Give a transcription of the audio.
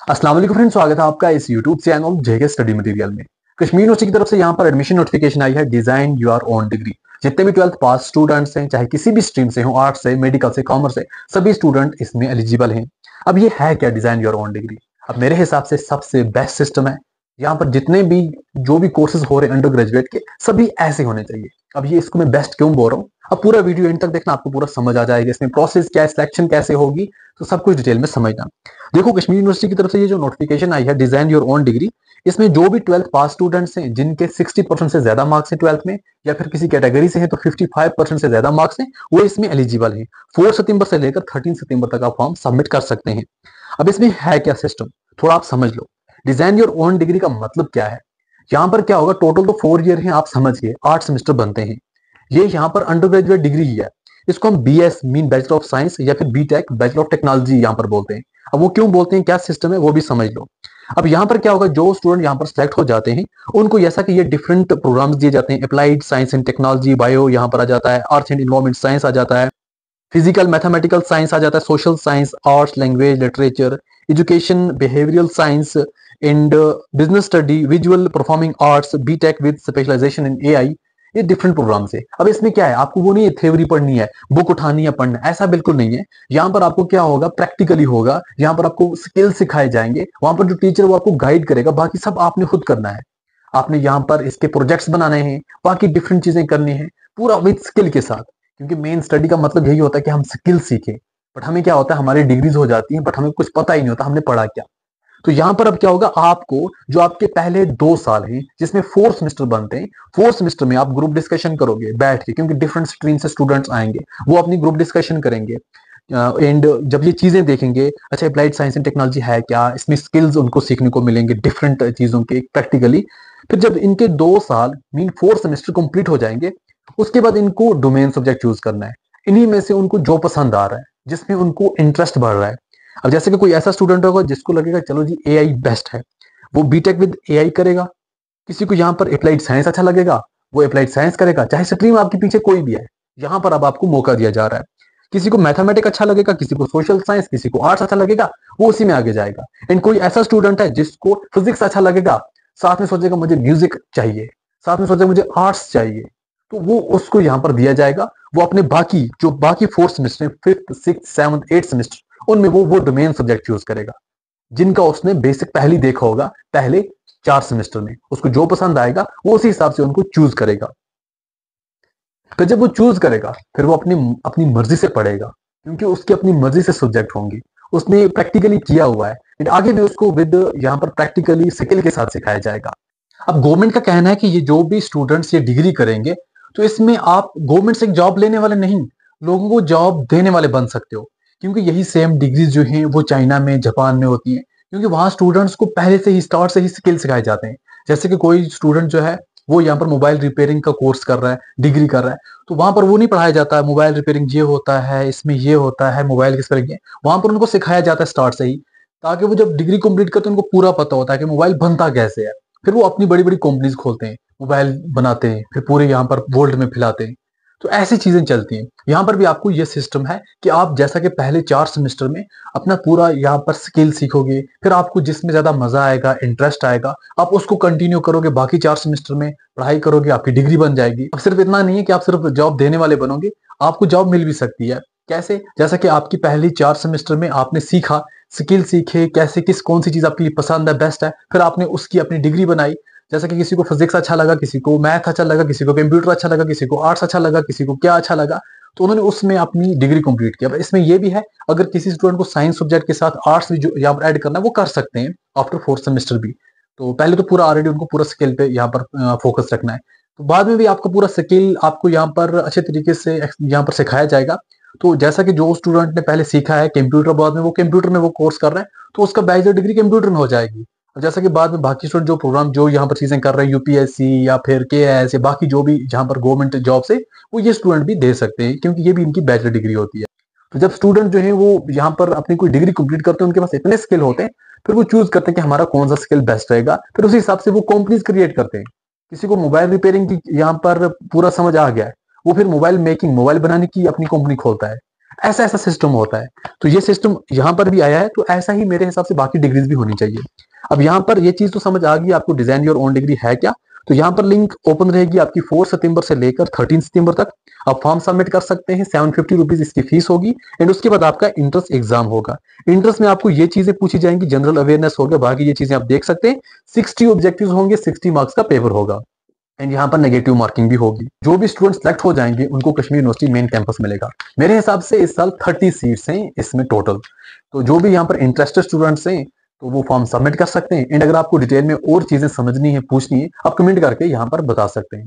अस्सलाम फ्रेंड स्वागत है आपका इस YouTube channel JK study material में। कश्मीर यूनिवर्सिटी की तरफ़ से यहाँ पर एडमिशन नोटिफिकेशन आई है डिज़ाइन योर ओन डिग्री जितने भी ट्वेल्थ पास स्टूडेंट्स हैं, चाहे किसी भी स्ट्रीम से हो आर्ट्स से मेडिकल से कॉमर्स से, सभी स्टूडेंट इसमें एलिजिबल हैं। अब ये है क्या डिज़ाइन योर ओन डिग्री अब मेरे हिसाब से सबसे बेस्ट सिस्टम है यहाँ पर जितने भी, जो भी कोर्सेज हो रहे हैं अंडर ग्रेजुएट के, सभी ऐसे होने चाहिए। अब ये इसको मैं बेस्ट क्यों बोल रहा हूँ? अब पूरा वीडियो एंड तक देखना, आपको पूरा समझ आ जाएगा, इसमें प्रोसेस क्या है सिलेक्शन कैसे होगी तो सब कुछ डिटेल में समझना। देखो, कश्मीर यूनिवर्सिटी की तरफ़ से ये जो नोटिफिकेशन आई है डिज़ाइन योर ओन डिग्री इसमें जो भी ट्वेल्थ पास स्टूडेंट्स हैं, जिनके 60 परसेंट से ज़्यादा मार्क्स हैं ट्वेल्थ में, या फिर किसी कैटेगरी से हैं तो 55 परसेंट से ज़्यादा मार्क्स हैं, वो इसमें एलिजिबल हैं। फोर सितंबर से लेकर थर्टीन सितंबर तक आप फॉर्म सबमिट कर सकते हैं। अब इसमें है क्या सिस्टम थोड़ा आप समझ लो। डिज़ाइन योर ओन डिग्री का मतलब क्या है? यहाँ पर क्या होगा? टोटल तो फोर ईयर है, आप समझिए, आठ सेमेस्टर बनते हैं। ये यहाँ पर अंडर ग्रेजुएट डिग्री ही। है इसको हम B S mean bachelor of science या फिर B tech bachelor of technology यहाँ पर बोलते हैं। अब वो क्यों बोलते हैं? क्या सिस्टम है? वो भी समझ लो। अब यहाँ पर क्या होगा? जो स्टूडेंट यहाँ पर सिलेक्ट हो जाते हैं, उनको जैसा कि ये डिफरेंट प्रोग्राम्स दिए जाते हैं। Applied science and technology bio यहाँ पर आ जाता है। आर्ट्स एंड इन्वायरमेंट साइंस आ जाता है। फ़िज़िकल मैथमेटिकल साइंस आ जाता है। Social science arts language literature education behavioural science business study visual performing arts B tech with specialisation in A I ये डिफरेंट प्रोग्राम से अब इसमें क्या है? आपको वो नहीं है थ्योरी पढ़नी है बुक उठानी है, पढ़ना ऐसा बिल्कुल नहीं है। यहाँ पर आपको क्या होगा? प्रैक्टिकली होगा। यहाँ पर आपको स्किल सिखाए जाएँगे। वहाँ पर जो टीचर वो आपको गाइड करेगा। बाकी सब आपने खुद करना है। आपने यहाँ पर इसके प्रोजेक्ट्स बनाने हैं। बाकी डिफरेंट चीज़ें करनी है। पूरा विद स्किल के साथ। क्योंकि मेन स्टडी का मतलब यही होता है कि हम स्किल सीखें। बट हमें क्या होता है? हमारी डिग्रीज हो जाती हैं बट हमें कुछ पता ही नहीं होता, हमने पढ़ा क्या। तो यहाँ पर अब क्या होगा? आपको जो आपके पहले दो साल हैं जिसमें फोर सेमेस्टर बनते हैं फोर सेमेस्टर में आप ग्रुप डिस्कशन करोगे बैठ के क्योंकि डिफरेंट स्ट्रीम से स्टूडेंट्स आएँगे वो अपनी ग्रुप डिस्कशन करेंगे। एंड uh, जब ये चीज़ें देखेंगे अच्छा अप्लाइड साइंस एंड टेक्नोलॉजी है क्या? इसमें स्किल्स उनको सीखने को मिलेंगे डिफरेंट चीज़ों के प्रैक्टिकली फिर जब इनके दो साल मीन फोर सेमेस्टर कंप्लीट हो जाएँगे उसके बाद इनको डोमेन सब्जेक्ट चूज़ करना है। इन्हीं में से उनको जो पसंद आ रहा है जिसमें उनको इंटरेस्ट बढ़ रहा है अब जैसे कि कोई ऐसा स्टूडेंट होगा जिसको लगेगा, चलो जी ए बेस्ट है। वो बीटेक विद एआई करेगा। किसी को यहाँ पर अप्लाइड साइंस अच्छा लगेगा, वो अप्लाइड साइंस करेगा। चाहे स्ट्रीम आपके पीछे कोई भी है, यहाँ पर अब आपको मौका दिया जा रहा है। किसी को मैथमेटिक अच्छा लगेगा, किसी को सोशल साइंस किसी को आर्ट्स अच्छा लगेगा, वो उसी में आगे जाएगा। एंड कोई ऐसा स्टूडेंट है जिसको फिजिक्स अच्छा लगेगा, साथ में सोचेगा, मुझे म्यूज़िक चाहिए। साथ में सोचेगा, मुझे आर्ट्स चाहिए। तो वो उसको यहाँ पर दिया जाएगा। वो अपने बाकी, जो बाकी fourth semester fifth six seventh eight semester उनमें वो वो डोमेन सब्जेक्ट चूज़ करेगा, जिनका उसने बेसिक पहले देखा होगा, पहले चार सेमेस्टर में। उसको जो पसंद आएगा, वो उसी हिसाब से उनको चूज़ करेगा। फिर जब वो चूज़ करेगा, फिर वो अपनी अपनी मर्ज़ी से पढ़ेगा, क्योंकि उसकी अपनी मर्ज़ी से सब्जेक्ट होंगे। उसने प्रैक्टिकली किया हुआ है आगे भी उसको विद यहाँ पर प्रैक्टिकली स्किल के साथ सिखाया जाएगा। अब गवर्नमेंट का कहना है कि ये जो भी स्टूडेंट्स ये डिग्री करेंगे तो इसमें आप गवर्नमेंट से जॉब लेने वाले नहीं, लोगों को जॉब देने वाले बन सकते हो। क्योंकि यही सेम डिग्रीज जो हैं, वो चाइना में, जापान में होती हैं। क्योंकि वहाँ स्टूडेंट्स को पहले से ही स्टार्ट से ही स्किल सिखाए जाते हैं। जैसे कि कोई स्टूडेंट जो है, वो यहाँ पर मोबाइल रिपेयरिंग का कोर्स कर रहा है डिग्री कर रहा है। तो वहाँ पर वो नहीं पढ़ाया जाता है मोबाइल रिपेयरिंग ये होता है, इसमें ये होता है मोबाइल किस तरह वहाँ पर उनको सिखाया जाता है स्टार्ट से ही, ताकि वो जब डिग्री कंप्लीट करते हैं, उनको पूरा पता होता है कि मोबाइल बनता कैसे है। फिर वो अपनी बड़ी बड़ी कंपनीज़ खोलते हैं मोबाइल बनाते हैं, फिर पूरे यहाँ पर वर्ल्ड में फैलाते हैं। तो ऐसी चीज़ें चलती हैं। यहाँ पर भी आपको ये सिस्टम है कि आप जैसा कि पहले चार सेमेस्टर में अपना पूरा यहाँ पर स्किल सीखोगे, फिर आपको जिसमें ज़्यादा मज़ा आएगा इंटरेस्ट आएगा, आप उसको कंटिन्यू करोगे, बाकी चार सेमेस्टर में पढ़ाई करोगे, आपकी डिग्री बन जाएगी। अब सिर्फ़ इतना नहीं है कि आप सिर्फ़ जॉब देने वाले बनोगे, आपको जॉब मिल भी सकती है। कैसे? जैसा कि आपकी पहली चार सेमेस्टर में आपने सीखा स्किल सीखे, कैसे, किस, कौन सी चीज़ आपके लिए पसंद है बेस्ट है, फिर आपने उसकी अपनी डिग्री बनाई जैसे कि किसी को फिजिक्स अच्छा लगा, किसी को मैथ अच्छा लगा, किसी को कंप्यूटर अच्छा लगा, किसी को आर्ट्स अच्छा लगा, किसी को क्या अच्छा लगा तो उन्होंने उसमें अपनी डिग्री कंप्लीट किया इसमें यह भी है, अगर किसी स्टूडेंट को साइंस सब्जेक्ट के साथ आर्ट्स भी यहाँ पर ऐड करना है, वो कर सकते हैं आफ्टर फोर्थ सेमेस्टर भी। तो पहले तो पूरा ऑलरेडी उनको पूरा स्किल पे यहाँ पर फोकस रखना है। तो बाद में भी आपका पूरा स्किल आपको यहाँ पर अच्छे तरीके से यहाँ पर सिखाया जाएगा। तो जैसा कि जो स्टूडेंट ने पहले सीखा है कंप्यूटर बाद में वो कंप्यूटर में वो कोर्स कर रहे हैं तो उसका बैचलर डिग्री कंप्यूटर में हो जाएगी। जैसा कि बाद में बाकी स्टूडेंट जो प्रोग्राम जो यहाँ पर चीज़ें कर रहे हैं यूपीएससी या फिर के एस या बाकी जो भी जहाँ पर गवर्नमेंट जॉब से, वो ये स्टूडेंट भी दे सकते हैं, क्योंकि ये भी इनकी बैचलर डिग्री होती है। तो जब स्टूडेंट जो है, वो यहाँ पर अपनी कोई डिग्री कंप्लीट करते हैं, उनके पास इतने स्किल होते हैं, फिर वो चूज़ करते हैं कि हमारा कौन सा स्किल बेस्ट रहेगा, फिर उसी हिसाब से वो कंपनीज़ क्रिएट करते हैं। किसी को मोबाइल रिपेयरिंग की यहाँ पर पूरा समझ आ गया है, वो फिर मोबाइल मेकिंग मोबाइल बनाने की अपनी कंपनी खोलता है। ऐसा ऐसा सिस्टम होता है। तो ये सिस्टम यहाँ पर भी आया है तो ऐसा ही मेरे हिसाब से बाकी डिग्रीज भी होनी चाहिए। अब यहाँ पर ये चीज़ तो समझ आ गई आपको डिज़ाइन योर ओन डिग्री है क्या? तो यहाँ पर लिंक ओपन रहेगी आपकी फोर सितंबर से लेकर थर्टीन सितंबर तक। आप फॉर्म सबमिट कर सकते हैं सेवन फिफ्टी रुपीज़ इसकी फ़ीस होगी। एंड उसके बाद आपका इंट्रेंस एग्ज़ाम होगा। इंट्रेंस में आपको ये चीज़ें पूछी जाएँगी जनरल अवेयरनेस होगा बाकी ये चीज़ें आप देख सकते हैं। सिक्सटी ऑब्जेक्टिव होंगे सिक्सटी मार्क्स का पेपर होगा। एंड यहाँ पर नेगेटिव मार्किंग भी होगी। जो भी स्टूडेंट सेलेक्ट हो जाएँगे, उनको कश्मीर यूनिवर्सिटी मेन कैंपस मिलेगा। मेरे हिसाब से इस साल थर्टी सीट्स हैं इसमें टोटल तो जो भी यहाँ पर इंटरेस्टेड स्टूडेंट्स हैं तो वो फॉर्म सबमिट कर सकते हैं। एंड अगर आपको डिटेल में और चीज़ें समझनी है, पूछनी है, आप कमेंट करके यहाँ पर बता सकते हैं।